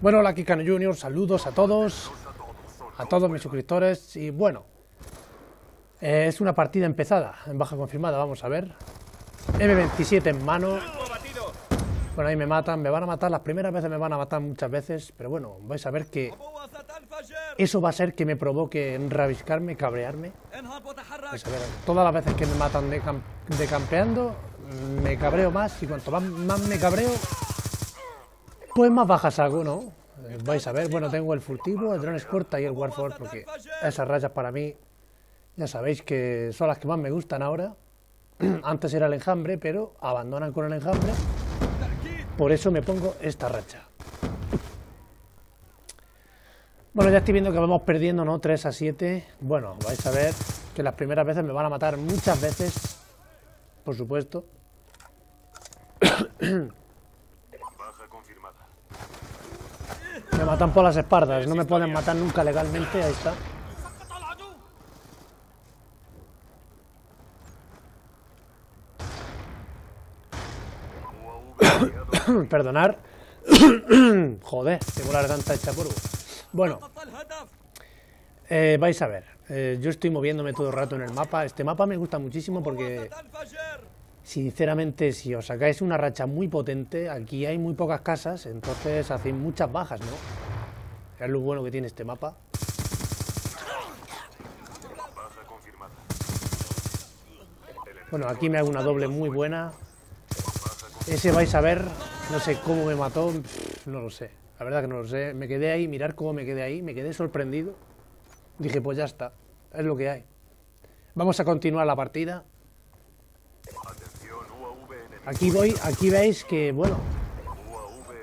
Bueno, hola Kikano Junior, saludos a todos, a todos mis suscriptores y bueno, eh, es una partida empezada, en baja confirmada, vamos a ver. M27 en mano. Bueno, ahí me matan, me van a matar, las primeras veces me van a matar muchas veces, pero bueno, vais a ver que eso va a ser que me provoque enrabiscarme, cabrearme. Vais a ver, todas las veces que me matan de, de campeando, me cabreo más y cuanto más, más me cabreo, pues más bajas hago, ¿no? Eh, vais a ver, bueno, tengo el furtivo, el drone corta y el warforce, porque esas rayas para mí, ya sabéis que son las que más me gustan ahora. Antes era el enjambre, pero abandonan con el enjambre. Por eso me pongo esta racha. Bueno, ya estoy viendo que vamos perdiendo, ¿no? 3 a 7. Bueno, vais a ver que las primeras veces me van a matar muchas veces. Por supuesto. Me matan por las espaldas, no me pueden matar nunca legalmente, ahí está. Perdonar. Joder, tengo la garganta hecha por Bueno, eh, vais a ver. Eh, yo estoy moviéndome todo el rato en el mapa. Este mapa me gusta muchísimo porque Sinceramente, si os sacáis una racha muy potente, aquí hay muy pocas casas, entonces hacéis muchas bajas, ¿no? Es lo bueno que tiene este mapa. Bueno, aquí me hago una doble muy buena. Ese vais a ver, no sé cómo me mató, no lo sé. La verdad que no lo sé. Me quedé ahí, mirar cómo me quedé ahí, me quedé sorprendido. Dije, pues ya está, es lo que hay. Vamos a continuar la partida. Aquí voy, aquí veis que, bueno,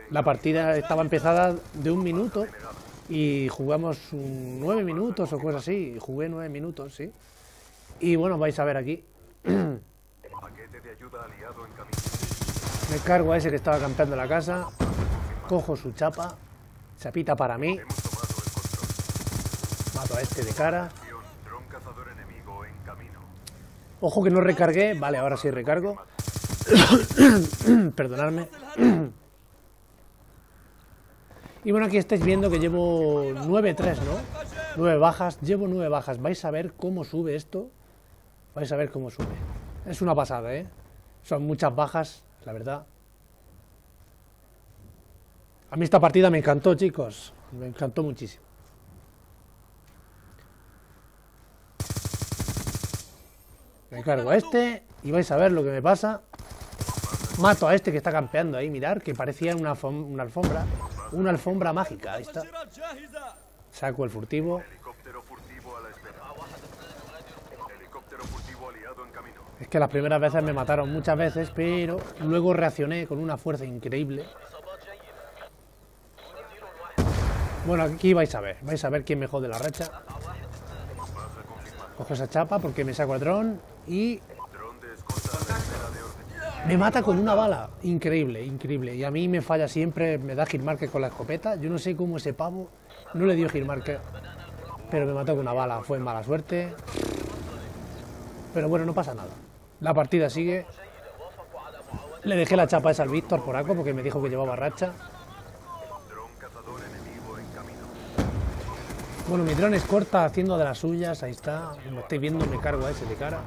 la partida estaba empezada de un minuto y jugamos nueve minutos o cosas así. Jugué nueve minutos, sí. Y bueno, vais a ver aquí. Me cargo a ese que estaba campeando la casa. Cojo su chapa. Chapita para mí. Mato a este de cara. Ojo que no recargué. Vale, ahora sí recargo. Perdonadme. y bueno, aquí estáis viendo que llevo 9-3, ¿no? 9 bajas, llevo 9 bajas. Vais a ver cómo sube esto. Vais a ver cómo sube. Es una pasada, ¿eh? Son muchas bajas, la verdad. A mí esta partida me encantó, chicos. Me encantó muchísimo. Me cargo a este y vais a ver lo que me pasa. Mato a este que está campeando ahí, mirar, que parecía una, una alfombra. Una alfombra mágica, ahí está. Saco el furtivo. Es que las primeras veces me mataron muchas veces, pero luego reaccioné con una fuerza increíble. Bueno, aquí vais a ver, vais a ver quién me jode la racha. Cojo esa chapa porque me saco el dron y me mata con una bala. Increíble, increíble. Y a mí me falla siempre, me da Hitmarker con la escopeta. Yo no sé cómo ese pavo no le dio Hitmarker. Pero me mató con una bala. Fue mala suerte. Pero bueno, no pasa nada. La partida sigue. Le dejé la chapa esa al Víctor por algo porque me dijo que llevaba racha. Bueno, mi dron es corta haciendo de las suyas. Ahí está. Como estáis viendo, me cargo a ese de cara.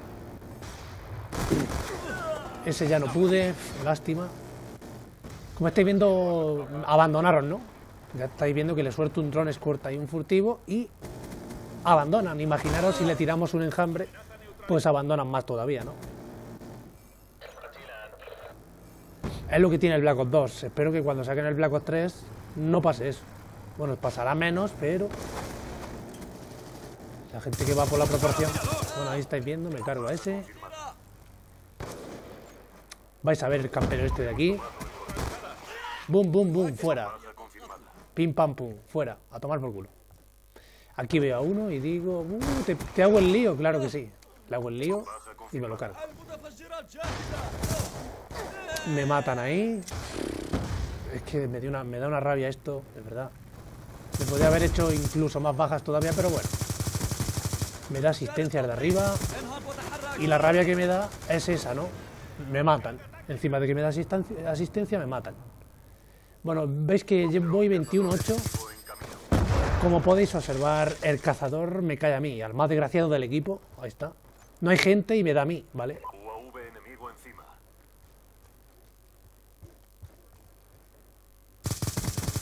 Ese ya no pude, lástima. Como estáis viendo, abandonaron, ¿no? Ya estáis viendo que le suelto un dron escorta y un furtivo y abandonan. Imaginaros si le tiramos un enjambre, pues abandonan más todavía, ¿no? Es lo que tiene el Black Ops 2. Espero que cuando saquen el Black Ops 3 no pase eso. Bueno, pasará menos, pero... La gente que va por la proporción... Bueno, ahí estáis viendo, me cargo a ese. Vais a ver el campero este de aquí. Boom, boom, boom, fuera. Pim, pam, pum, fuera. A tomar por culo. Aquí veo a uno y digo, uh, ¿te, hago el lío? Claro que sí. Le hago el lío y me lo cargo. Me matan ahí. Es que me, una, me da una rabia esto, de verdad. Me podría haber hecho incluso más bajas todavía, pero bueno. Me da asistencias de arriba. Y la rabia que me da es esa, ¿no? Me matan. Encima de que me da asistencia, me matan. Bueno, veis que voy 21-8. Como podéis observar, el cazador me cae a mí, al más desgraciado del equipo. Ahí está. No hay gente y me da a mí, ¿vale?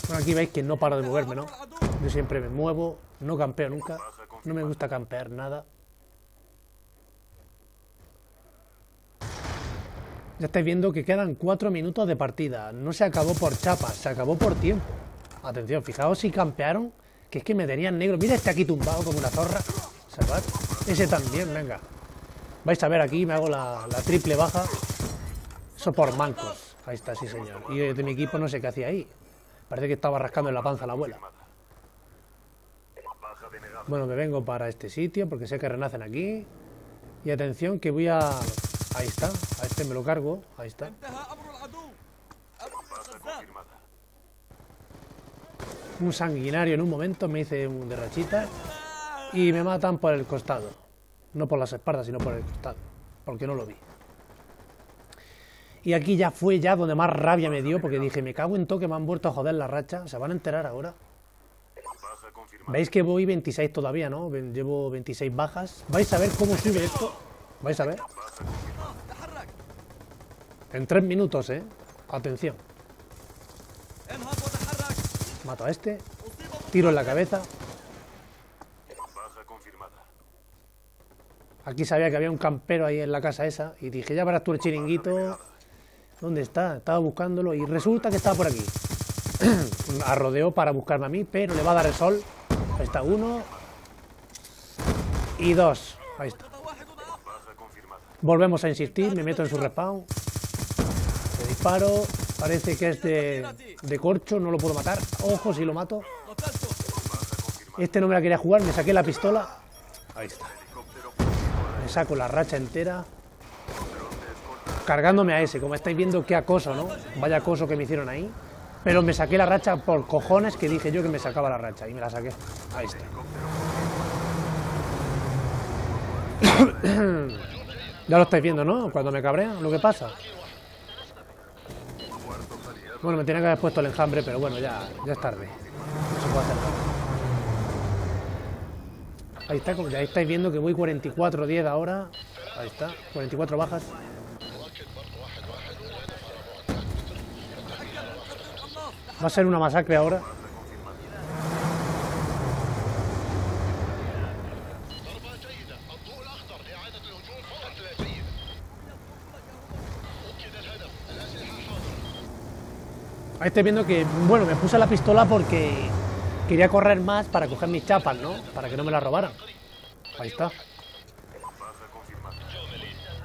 Bueno, aquí veis que no paro de moverme, ¿no? Yo siempre me muevo, no campeo nunca. No me gusta campear nada. Ya estáis viendo que quedan cuatro minutos de partida. No se acabó por chapas, se acabó por tiempo. Atención, fijaos si campearon, que es que me tenían negro. Mira este aquí tumbado como una zorra. Ese también, venga. Vais a ver aquí, me hago la, triple baja. Eso por mancos. Ahí está, sí señor. Y de mi equipo no sé qué hacía ahí. Parece que estaba rascando en la panza la abuela. Bueno, me vengo para este sitio porque sé que renacen aquí. Y atención que voy a... Ahí está, este me lo cargo. Ahí está. Un sanguinario en un momento me hice un derrachita y me matan por el costado. No por las espaldas, sino por el costado. Porque no lo vi. Y aquí ya fue ya donde más rabia me dio, porque dije, me cago en todo que me han vuelto a joder la racha. ¿Se van a enterar ahora? ¿Veis que voy 26 todavía, no? Llevo 26 bajas. ¿Vais a ver cómo sube esto? ¿Vais a ver? En tres minutos, ¿eh? Atención. Mato a este. Tiro en la cabeza. Aquí sabía que había un campero ahí en la casa esa. Y dije, ya verás tú el chiringuito. ¿Dónde está? Estaba buscándolo y resulta que estaba por aquí. Arrodeó para buscarme a mí, pero le va a dar el sol. Ahí está uno. Y dos. Ahí está. Volvemos a insistir, me meto en su respawn. Disparo. Parece que es de, de corcho, no lo puedo matar. Ojo si lo mato. Este no me la quería jugar, me saqué la pistola. Ahí está. Me saco la racha entera cargándome a ese. Como estáis viendo, qué acoso, ¿no? Vaya acoso que me hicieron ahí. Pero me saqué la racha por cojones que dije yo que me sacaba la racha. Y me la saqué. Ahí está. ya lo estáis viendo, ¿no? Cuando me cabrea, lo que pasa. Bueno, me tenía que haber puesto el enjambre, pero bueno, ya, ya es tarde. No se puede hacer Ahí está, ya estáis viendo que voy 44-10 ahora. Ahí está, 44 bajas. Va a ser una masacre ahora. Ahí estoy viendo que, bueno, me puse la pistola porque quería correr más para coger mis chapas, ¿no? Para que no me la robaran. Ahí está.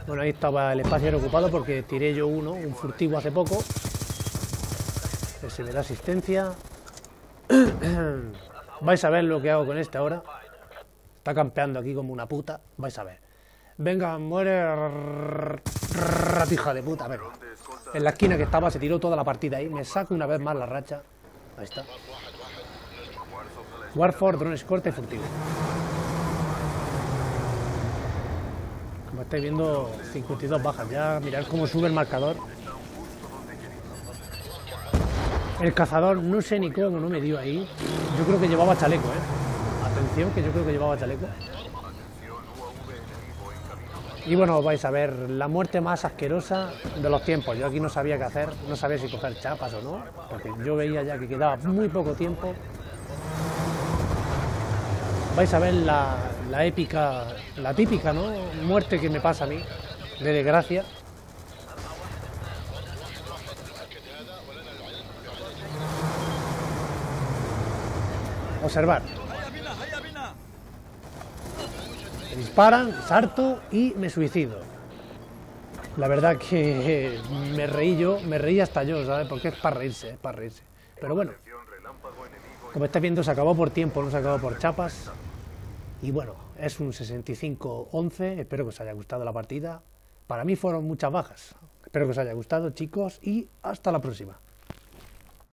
Bueno, ahí estaba el espacio ocupado porque tiré yo uno, un furtivo hace poco se me da asistencia. Vais a ver lo que hago con este ahora. Está campeando aquí como una puta. Vais a ver. Venga, muere ratija de puta. A ver. En la esquina que estaba se tiró toda la partida ahí. Me saco una vez más la racha. Ahí está. Warford, drones corte y furtivo. Como estáis viendo, 52 bajas. Ya mirad cómo sube el marcador. El cazador, no sé ni cómo no me dio ahí. Yo creo que llevaba chaleco, ¿eh? Atención, que yo creo que llevaba chaleco. Y bueno, vais a ver la muerte más asquerosa de los tiempos. Yo aquí no sabía qué hacer, no sabía si coger chapas o no, porque yo veía ya que quedaba muy poco tiempo. Vais a ver la, épica, la típica, ¿no? Muerte que me pasa a mí, de desgracia. Observar. Disparan, salto y me suicido. La verdad que me reí yo, me reí hasta yo, ¿sabes? Porque es para reírse, es para reírse. Pero bueno, como estáis viendo, se acabó por tiempo, no se acabó por chapas. Y bueno, es un 65-11. Espero que os haya gustado la partida. Para mí fueron muchas bajas. Espero que os haya gustado, chicos, y hasta la próxima.